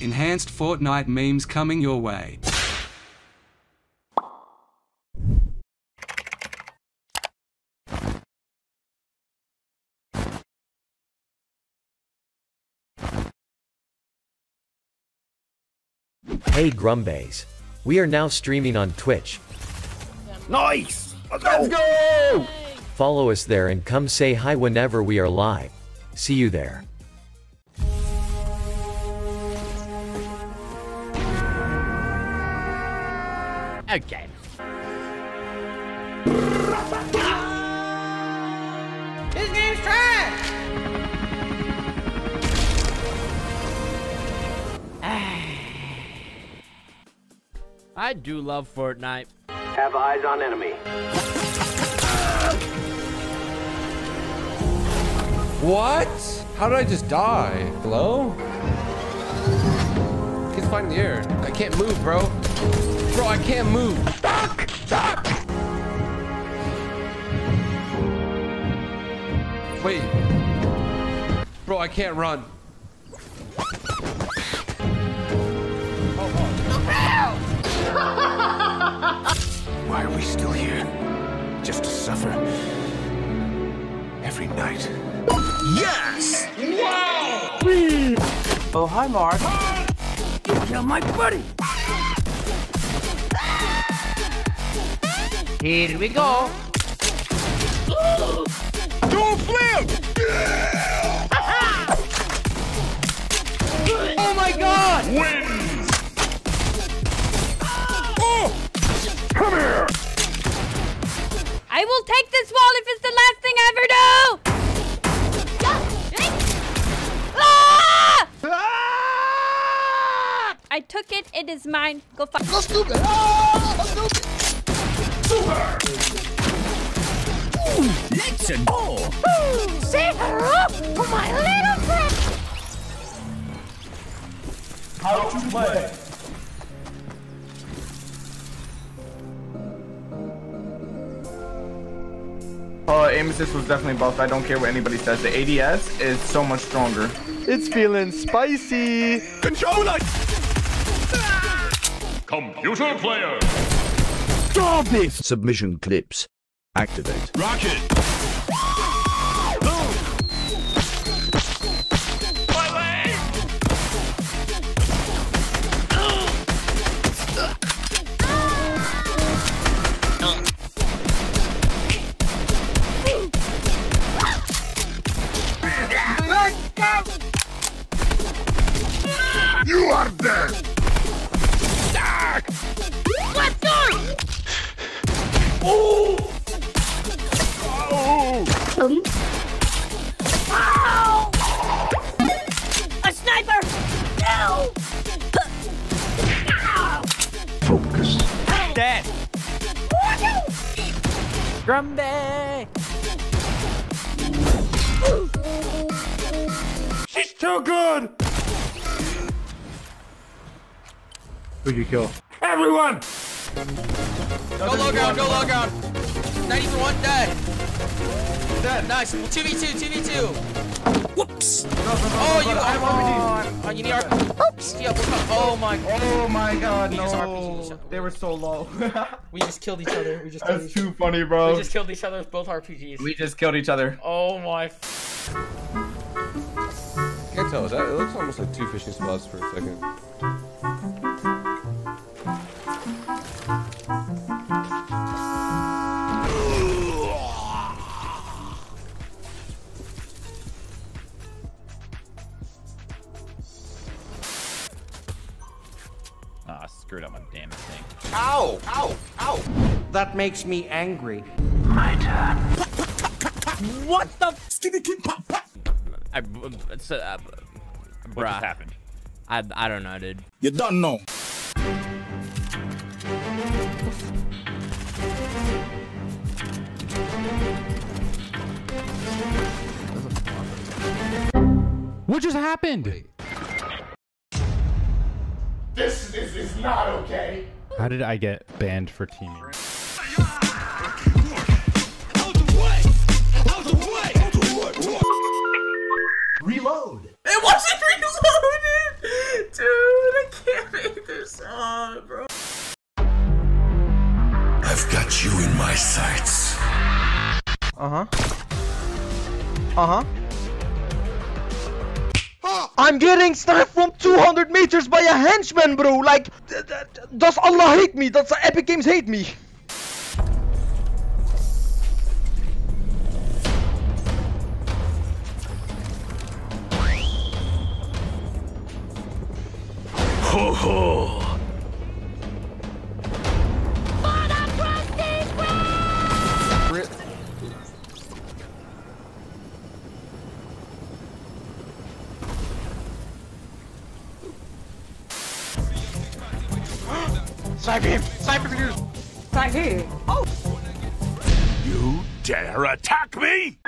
enhanced Fortnite memes coming your way. Hey Grumbaes. We are now streaming on Twitch. Nice! Let's go! Follow us there and come say hi whenever we are live. See you there. Okay. This game's trash! I do love Fortnite. Have eyes on enemy. What? How did I just die? Hello? He's flying in the air. I can't move, bro. Bro, I can't move. Fuck! Fuck! Wait. Bro, I can't run. Why are we still here? Just to suffer every night. Yes! Oh, hi, Mark. Kill my buddy! Here we go. Do a flip! Oh my god! Wins! Oh! Come here! I will take this wall if it's the last thing I ever do! Ah! I took it. It is mine. Go fuck. Go stupid! Oh, stupid! Let's go! Say hello to my little friend. How to play? Uh, aim assist was definitely buffed. I don't care what anybody says. The ADS is so much stronger. It's feeling spicy. Controller! Computer player! Stop this! Submission clips. Activate. Rocket! My leg! You are dead! Dark! Let's! Oh! Um. Ow! A sniper! No! Focus. Dead. Grumby. She's too good! Who'd you kill? Everyone! Go low ground, go low ground. Not even one dead. Dead. Nice. 2v2, 2v2. Whoops. Oh, you I have oh, oh, you need our. Oops. Yeah. Oh my. God. Oh my god, We no. They were so low. We just killed each other. We just killed That's each too funny, bro. We just killed each other with both RPGs. We just killed each other. Oh my. Can't tell. Is it looks almost like two fishing spots for a second. Screwed up my damn thing. Ow! Ow! Ow! That makes me angry. My turn. What the? Skinny king pop pop! I, it's, uh, What bruh. just happened? I, I don't know, dude. You don't know. What just happened? This, this is, is not okay. How did I get banned for teaming? Reload. It wasn't reloaded, dude. I can't make this on, bro. I've got you in my sights. Uh huh. Uh huh. I'm getting sniped from 200 meters by a henchman, bro. Like, does Allah hate me? Does Epic Games hate me? Ho ho! Him! Snipe him! you- Right here. Oh. You dare attack me?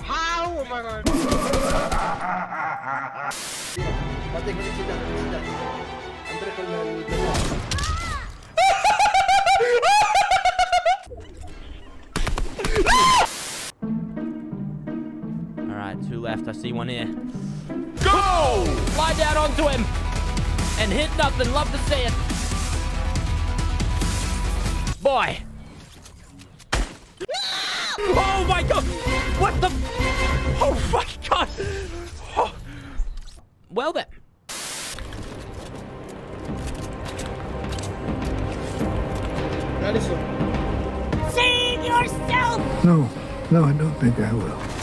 How? Oh my god. All right, two left. I see one here. Go! Fly down onto him and hit nothing. Love to see it. Boy. Oh my god! What the? Oh my god! Oh. Well then. Save yourself! No, no, I don't think I will.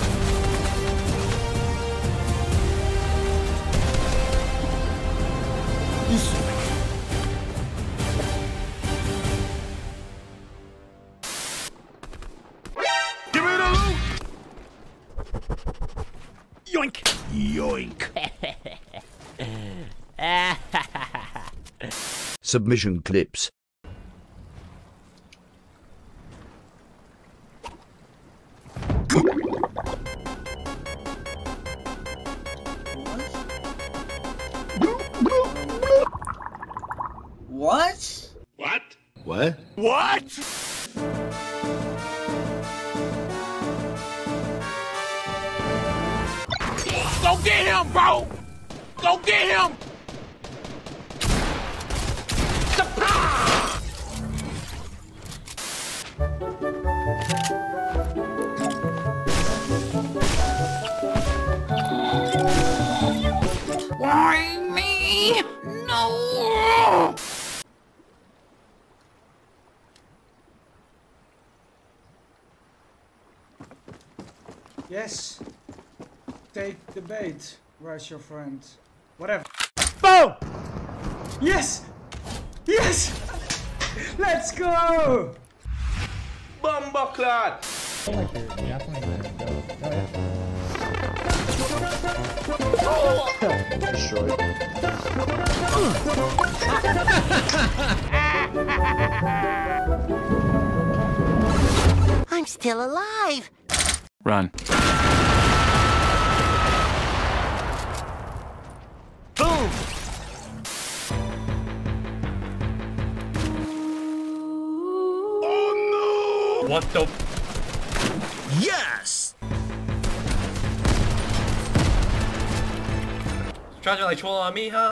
Submission clips. What? What? What? What? Go get him, bro! Go get him! Yes. Take the bait. Where's your friend? Whatever. Boom! Yes! Yes! Let's go! Bumbleclad! I'm still alive. Run. Boom! Oh no! What the? Yes! Trying to like troll on me, huh?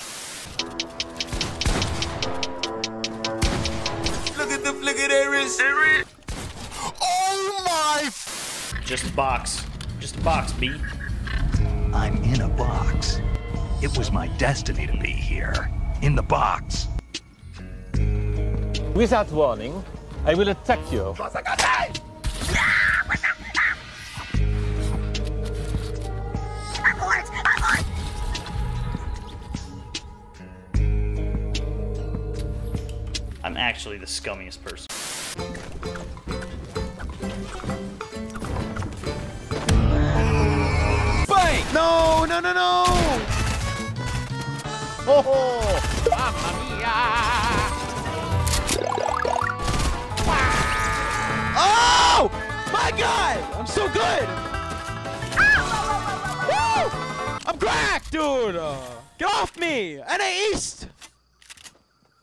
Look at the look at Ares. Oh my! Just a box. Just a box, B. I'm in a box. It was my destiny to be here. In the box. Without warning, I will attack you. I'm actually the scummiest person. No, no, no! Oh, Mamma mia! Oh! My God! I'm so good! Woo! I'm cracked, dude! Uh, get off me! NA East!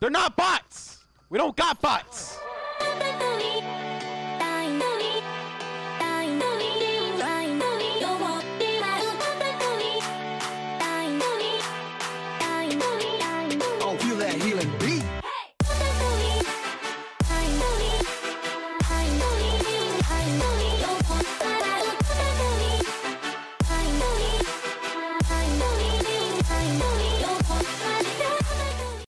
They're not bots! We don't got bots!